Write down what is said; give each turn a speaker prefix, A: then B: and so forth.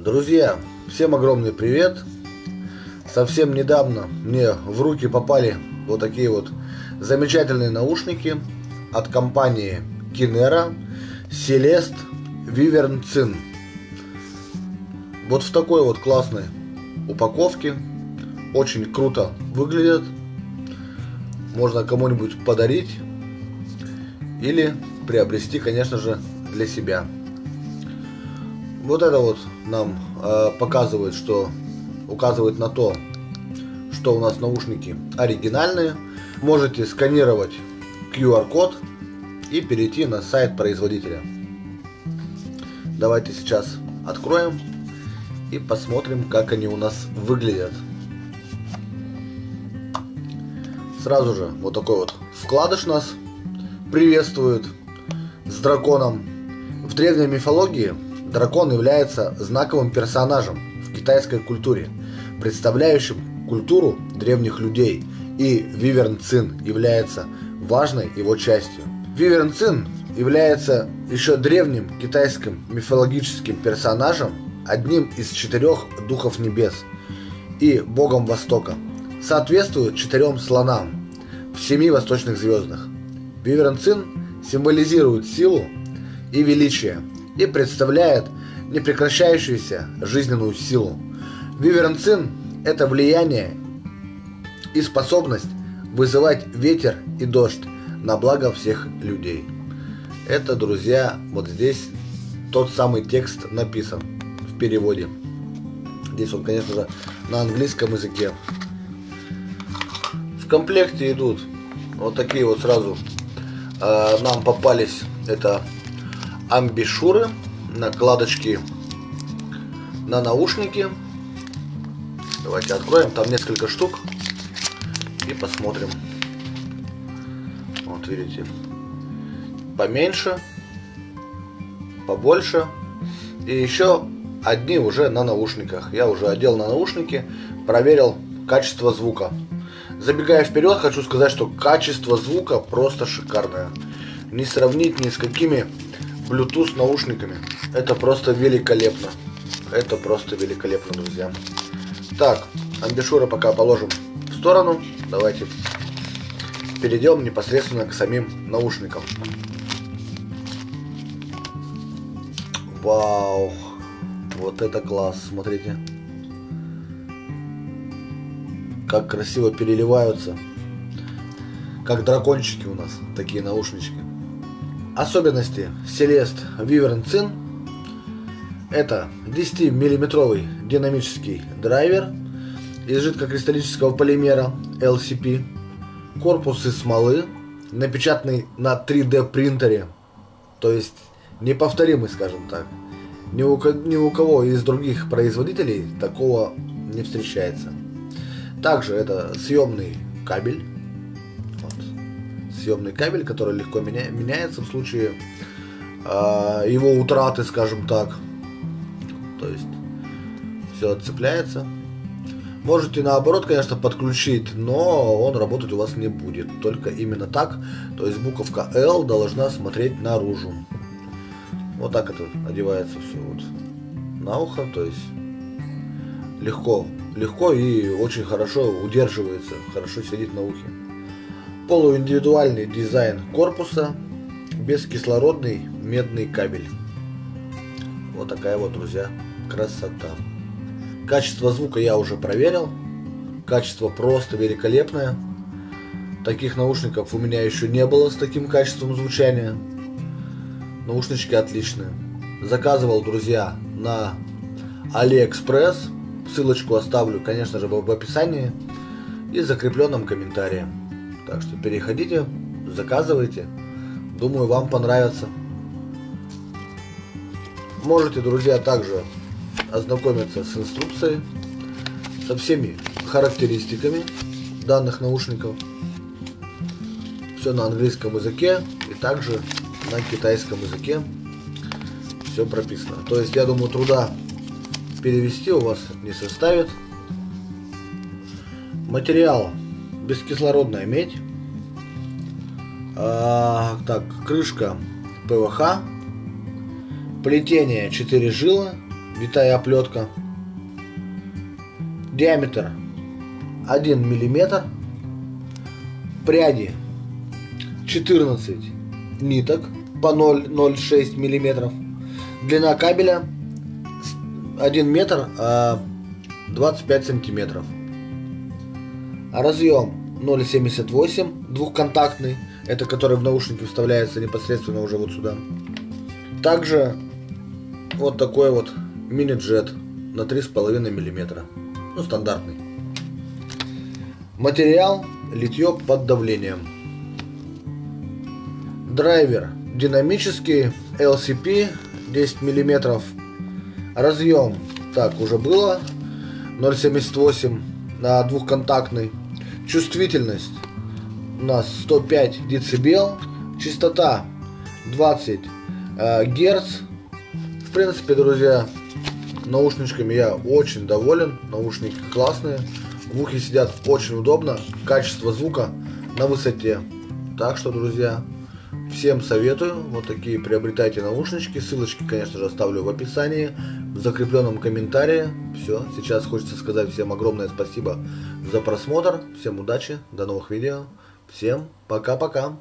A: Друзья, всем огромный привет! Совсем недавно мне в руки попали вот такие вот замечательные наушники от компании Kinera Celest Vivern Cin. Вот в такой вот классной упаковке. Очень круто выглядят. Можно кому-нибудь подарить или приобрести, конечно же, для себя. Вот это вот нам э, показывает, что указывает на то, что у нас наушники оригинальные. Можете сканировать QR-код и перейти на сайт производителя. Давайте сейчас откроем и посмотрим, как они у нас выглядят. Сразу же вот такой вот вкладыш нас приветствует с драконом. В древней мифологии дракон является знаковым персонажем в китайской культуре, представляющим культуру древних людей, и Виверн Цин является важной его частью. Виверн Цин является еще древним китайским мифологическим персонажем, одним из четырех духов небес и богом Востока. Соответствует четырем слонам в семи восточных звездах. Виверн Цин символизирует силу и величие и представляет непрекращающуюся жизненную силу. Виверн Цин – это влияние и способность вызывать ветер и дождь на благо всех людей. Это, друзья, вот здесь тот самый текст написан в переводе. Здесь он, конечно же, на английском языке. В комплекте идут вот такие вот сразу э, нам попались это амбишуры, накладочки на наушники. Давайте откроем, там несколько штук и посмотрим. Вот видите, поменьше, побольше и еще одни уже на наушниках. Я уже одел на наушники, проверил качество звука. Забегая вперед, хочу сказать, что качество звука просто шикарное. Не сравнить ни с какими Bluetooth наушниками. Это просто великолепно. Это просто великолепно, друзья. Так, амбишуры пока положим в сторону. Давайте перейдем непосредственно к самим наушникам. Вау! Вот это класс, смотрите как красиво переливаются. Как дракончики у нас, такие наушнички. Особенности Celest Vivern Cin это 10-миллиметровый динамический драйвер из жидкокристаллического полимера LCP, корпус из смолы, напечатанный на 3D принтере, то есть неповторимый, скажем так. Ни у, ни у кого из других производителей такого не встречается. Также это съемный кабель. Съемный кабель, который легко меня, меняется в случае э, его утраты, скажем так. То есть все отцепляется. Можете наоборот, конечно, подключить, но он работать у вас не будет. Только именно так. То есть буковка L должна смотреть наружу. Вот так это одевается все вот на ухо. То есть легко легко и очень хорошо удерживается, хорошо сидит на ухе. Полуиндивидуальный дизайн корпуса, бескислородный медный кабель. Вот такая вот, друзья, красота. Качество звука я уже проверил. Качество просто великолепное. Таких наушников у меня еще не было с таким качеством звучания. Наушнички отличные. Заказывал, друзья, на Алиэкспресс Ссылочку оставлю, конечно же, в описании и закрепленном комментарии. Так что переходите, заказывайте. Думаю, вам понравится. Можете, друзья, также ознакомиться с инструкцией, со всеми характеристиками данных наушников. Все на английском языке и также на китайском языке все прописано. То есть, я думаю, труда перевести у вас не составит. Материал бескислородная медь. А, так, крышка ПВХ. Плетение 4 жила, витая оплетка. Диаметр 1 миллиметр. Пряди 14 ниток по 0,06 миллиметров. Длина кабеля 1 метр 25 сантиметров. Разъем 0,78 двухконтактный. Это который в наушники вставляется непосредственно уже вот сюда. Также вот такой вот мини-джет на 3,5 миллиметра. Ну, стандартный. Материал литье под давлением. Драйвер динамический LCP 10 миллиметров. Разъем, так, уже было, 0,78 на двухконтактный. Чувствительность у нас 105 децибел. Частота 20 э, герц. В принципе, друзья, наушничками я очень доволен. Наушники классные. В ухе сидят очень удобно. Качество звука на высоте. Так что, друзья, всем советую. Вот такие приобретайте наушнички. Ссылочки, конечно же, оставлю в описании, в закрепленном комментарии. Все, сейчас хочется сказать всем огромное спасибо за просмотр. Всем удачи, до новых видео. Всем пока-пока.